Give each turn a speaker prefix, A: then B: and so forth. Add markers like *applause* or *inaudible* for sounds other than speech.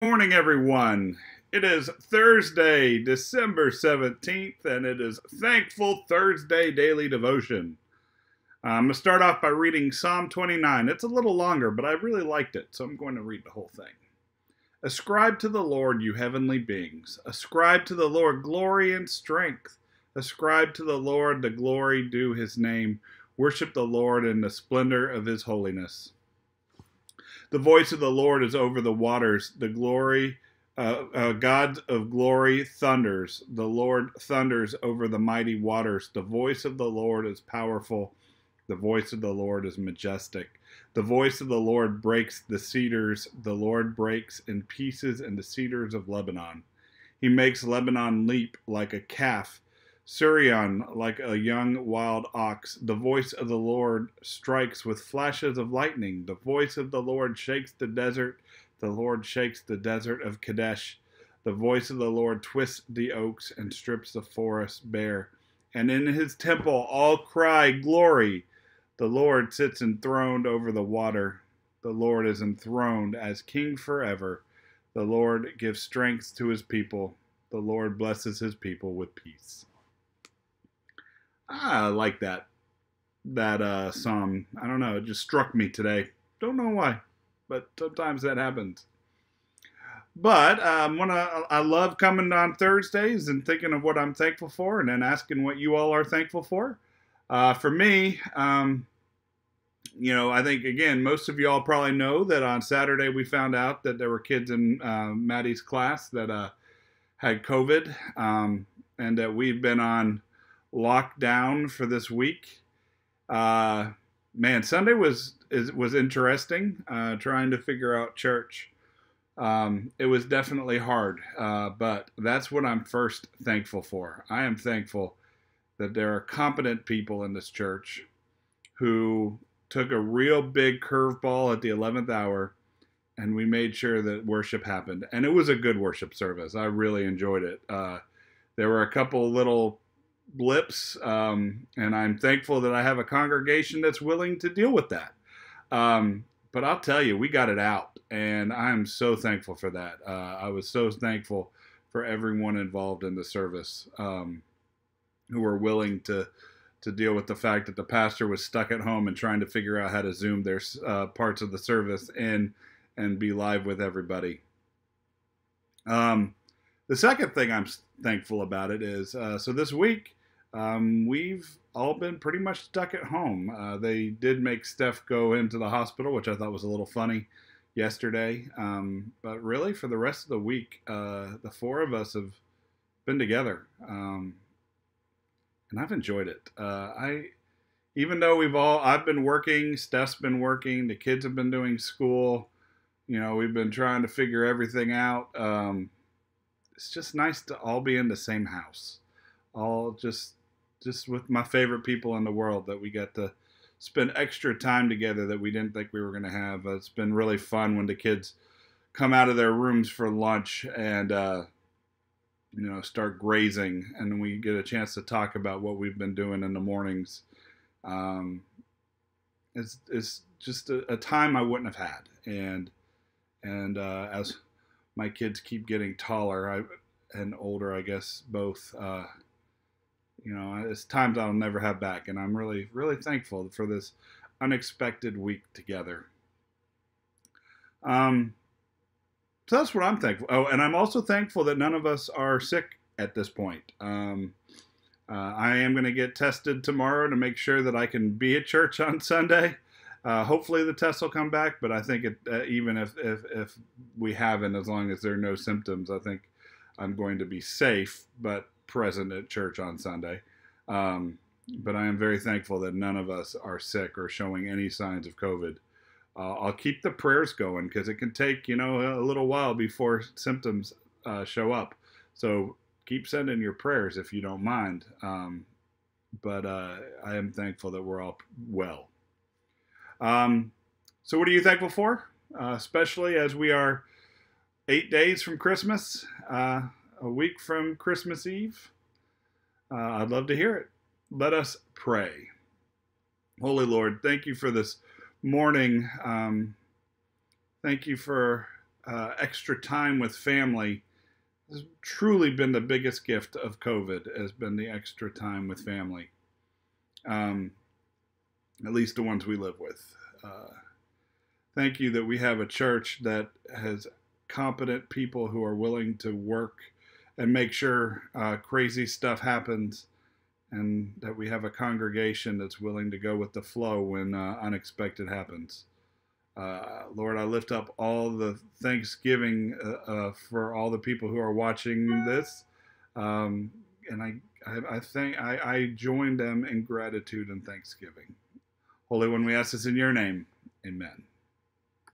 A: morning, everyone. It is Thursday, December 17th, and it is Thankful Thursday Daily Devotion. Uh, I'm going to start off by reading Psalm 29. It's a little longer, but I really liked it, so I'm going to read the whole thing. Ascribe to the Lord, you heavenly beings. Ascribe to the Lord glory and strength. Ascribe to the Lord the glory due his name. Worship the Lord in the splendor of his holiness. The voice of the Lord is over the waters. The glory, uh, uh, God of glory thunders. The Lord thunders over the mighty waters. The voice of the Lord is powerful. The voice of the Lord is majestic. The voice of the Lord breaks the cedars. The Lord breaks in pieces in the cedars of Lebanon. He makes Lebanon leap like a calf Sirion like a young wild ox. The voice of the Lord strikes with flashes of lightning. The voice of the Lord shakes the desert. The Lord shakes the desert of Kadesh. The voice of the Lord twists the oaks and strips the forest bare. And in his temple all cry, Glory! The Lord sits enthroned over the water. The Lord is enthroned as king forever. The Lord gives strength to his people. The Lord blesses his people with peace. I like that that uh, song. I don't know. It just struck me today. Don't know why, but sometimes that happens. But um, when I, I love coming on Thursdays and thinking of what I'm thankful for, and then asking what you all are thankful for. Uh, for me, um, you know, I think again, most of you all probably know that on Saturday we found out that there were kids in uh, Maddie's class that uh, had COVID, um, and that we've been on lockdown for this week. Uh, man, Sunday was is, was interesting. Uh, trying to figure out church. Um, it was definitely hard, uh, but that's what I'm first thankful for. I am thankful that there are competent people in this church who took a real big curveball at the 11th hour and we made sure that worship happened. And it was a good worship service. I really enjoyed it. Uh, there were a couple little blips, um, and I'm thankful that I have a congregation that's willing to deal with that. Um, but I'll tell you, we got it out, and I'm so thankful for that. Uh, I was so thankful for everyone involved in the service um, who were willing to to deal with the fact that the pastor was stuck at home and trying to figure out how to zoom their uh, parts of the service in and be live with everybody. Um, the second thing I'm thankful about it is uh, so this week um, we've all been pretty much stuck at home. Uh, they did make Steph go into the hospital, which I thought was a little funny yesterday. Um, but really, for the rest of the week, uh, the four of us have been together, um, and I've enjoyed it. Uh, I, even though we've all, I've been working, Steph's been working, the kids have been doing school. You know, we've been trying to figure everything out. Um, it's just nice to all be in the same house, all just just with my favorite people in the world that we get to spend extra time together that we didn't think we were going to have. Uh, it's been really fun when the kids come out of their rooms for lunch and uh, you know start grazing, and we get a chance to talk about what we've been doing in the mornings. Um, it's it's just a, a, time I wouldn't have had, and and uh, as my kids keep getting taller I, and older, I guess both uh, you know, it's times I'll never have back, and I'm really, really thankful for this unexpected week together. Um, so that's what I'm thankful. Oh, and I'm also thankful that none of us are sick at this point. Um, uh, I am going to get tested tomorrow to make sure that I can be at church on *laughs* Sunday. Uh, hopefully the test will come back, but I think it, uh, even if, if, if we haven't, as long as there are no symptoms, I think I'm going to be safe. But present at church on Sunday. Um, but I am very thankful that none of us are sick or showing any signs of COVID. Uh, I'll keep the prayers going because it can take, you know, a little while before symptoms uh, show up. So keep sending your prayers if you don't mind. Um, but uh, I am thankful that we're all well. Um, so, what are you thankful for? Uh, especially as we are eight days from Christmas. A week from Christmas Eve? Uh, I'd love to hear it. Let us pray. Holy Lord, thank you for this morning. Um, thank you for uh, extra time with family has truly been the biggest gift of COVID. Has been the extra time with family. Um, at least the ones we live with. Uh, thank you that we have a church that has competent people who are willing to work and make sure uh, crazy stuff happens, and that we have a congregation that's willing to go with the flow when uh, unexpected happens. Uh, Lord, I lift up all the Thanksgiving uh, uh, for all the people who are watching this, um, and I, I, I think I, I join them in gratitude and thanksgiving. Holy One, we ask this in your name. Amen.